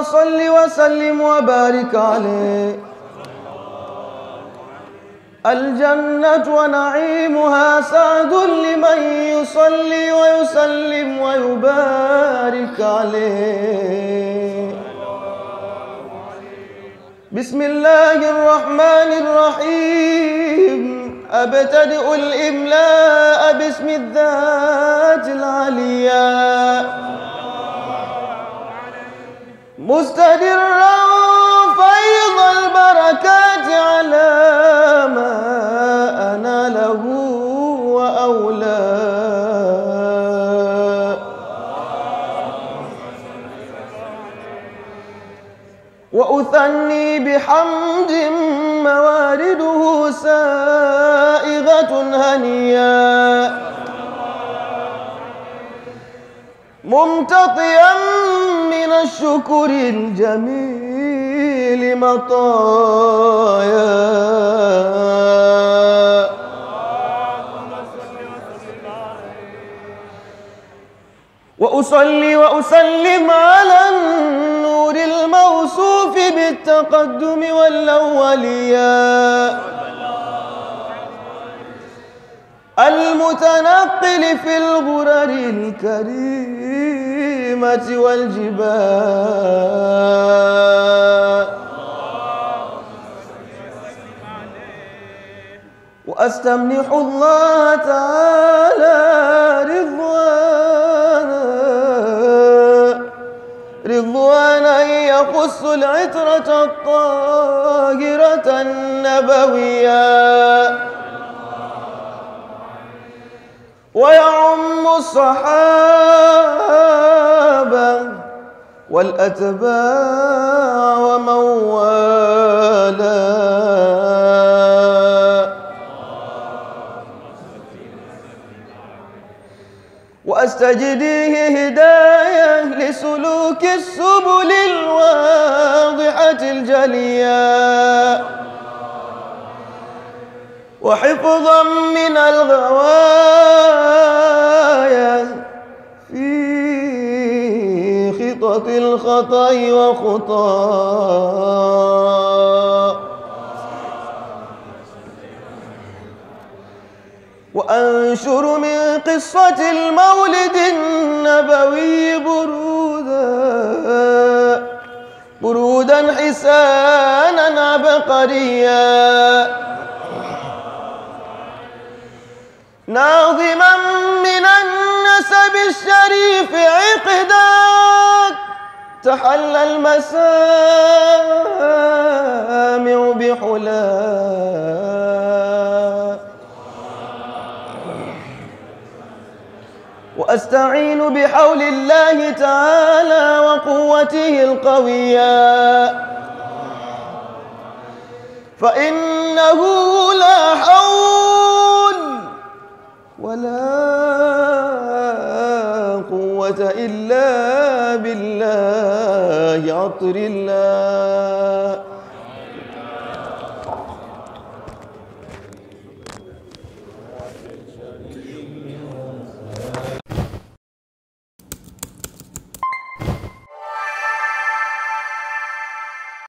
صل وسلم وبارك عليه. الجنة ونعيمها سعد لمن يصلي ويسلم ويبارك عليه. بسم الله الرحمن الرحيم. أبتدئ الإملاء باسم الذات العليا. مستدرا فيض البركات على ما أنا له وأولى. وأثني بحمد موارده سائغة هنيا. ممتطيا الشكر الجميل مطايا. وأصلي وأسلم على النور الموصوف بالتقدم والأولياء. المتنقل في الغرر الكريمة والجبال. وأستمنح الله تعالى رضوانا. رضوانا يخص العترة الطاهرة النبوية. ويعم الصحابة والأتباع ومن وأستجديه هداية لسلوك السبل الواضحة الجلية. وحفظا من الغوايا خطط الخطأ وخطأ. وأنشر من قصة المولد النبوي برودا. برودا حسانا عبقريا. ناظما من النسب الشريف عقدا. تحلى المسامع بحلا. وأستعين بحول الله تعالى وقوته القوية. فإنه لا حول ولا إلا بالله عطر الله.